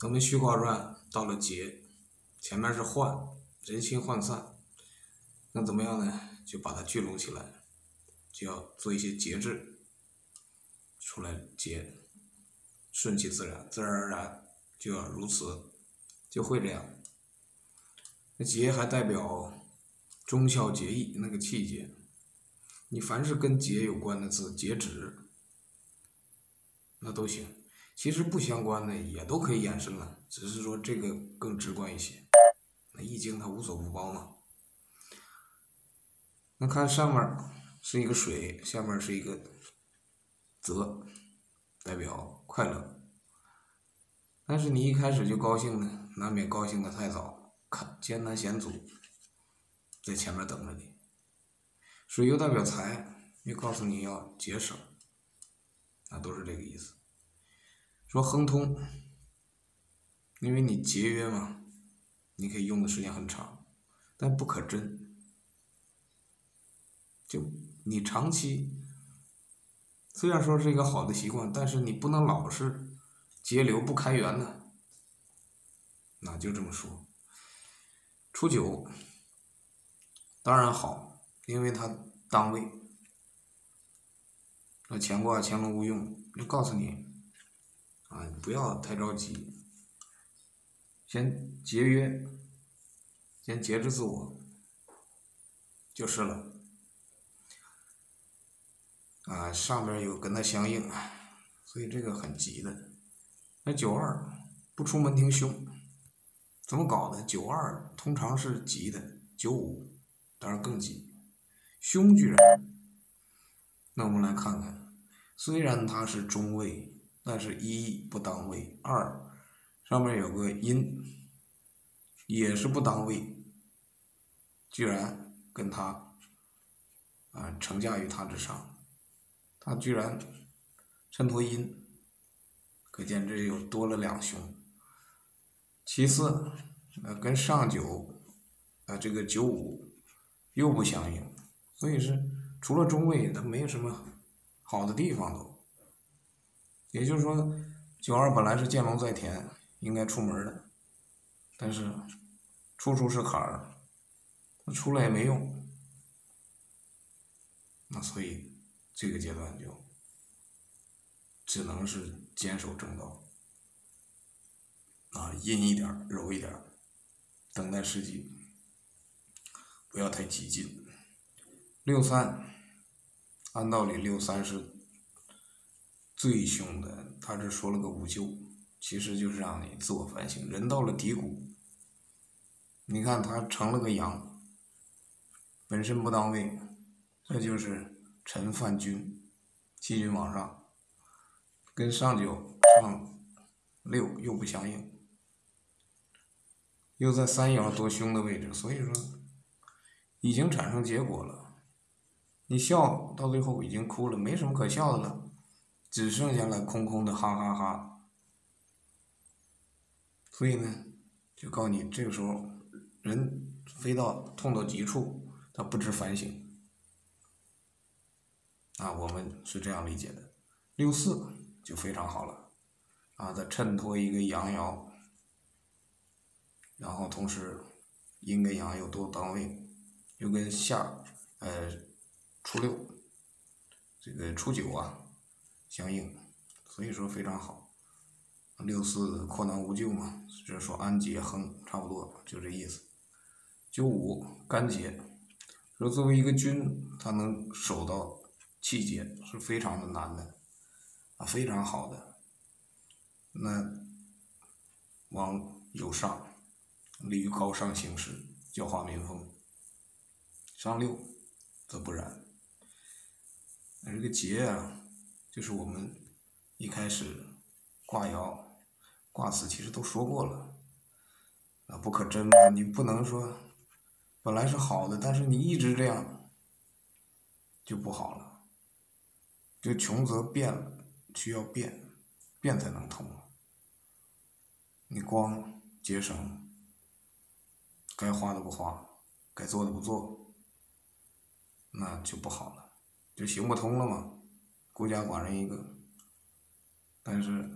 我们虚卦传到了劫，前面是涣，人心涣散，那怎么样呢？就把它聚拢起来，就要做一些节制，出来节，顺其自然，自然而然就要如此，就会这样。那节还代表忠孝节义那个气节，你凡是跟节有关的字，节止，那都行。其实不相关的也都可以延伸了，只是说这个更直观一些。那易经它无所不包嘛。那看上面是一个水，下面是一个泽，代表快乐。但是你一开始就高兴呢，难免高兴的太早，看艰难险阻在前面等着你。水又代表财，又告诉你要节省，那都是这个意思。说亨通，因为你节约嘛，你可以用的时间很长，但不可真。就你长期，虽然说是一个好的习惯，但是你不能老是节流不开源呢。那就这么说。初九，当然好，因为它当位。那乾卦乾隆无用，就告诉你。啊，你不要太着急，先节约，先节制自我，就是了。啊，上面有跟他相应，所以这个很急的。那九二不出门听凶，怎么搞的？九二通常是急的，九五当然更急，凶居然。那我们来看看，虽然他是中位。但是，一不当位，二上面有个阴，也是不当位，居然跟他啊承驾于他之上，他居然衬托阴，可见这又多了两凶。其次，呃，跟上九啊这个九五又不相应，所以是除了中位，它没有什么好的地方都。也就是说，九二本来是见龙在田，应该出门的，但是处处是坎儿，那出来也没用，那所以这个阶段就只能是坚守正道，啊，阴一点柔一点等待时机，不要太激进。六三，按道理六三是。最凶的，他这说了个无咎，其实就是让你自我反省。人到了低谷，你看他成了个阳，本身不当位，这就是辰犯君，七君往上，跟上九上六又不相应，又在三爻多凶的位置，所以说已经产生结果了。你笑到最后已经哭了，没什么可笑的了。只剩下了空空的哈哈哈，所以呢，就告诉你，这个时候人飞到痛到极处，他不知反省，啊，我们是这样理解的。六四就非常好了，啊，它衬托一个阳爻，然后同时阴跟阳又都到位，又跟下呃初六这个初九啊。相应，所以说非常好。六四扩囊无咎嘛，就是说安节亨，差不多就这意思。九五干节，说作为一个君，他能守到气节是非常的难的，啊，非常好的。那往有上，立于高尚行事，教化民风。上六则不然，那这个节啊。就是我们一开始卦爻、卦辞其实都说过了，啊，不可真嘛，你不能说本来是好的，但是你一直这样就不好了，就穷则变了，需要变，变才能通。你光节省，该花的不花，该做的不做，那就不好了，就行不通了嘛。孤家寡人一个，但是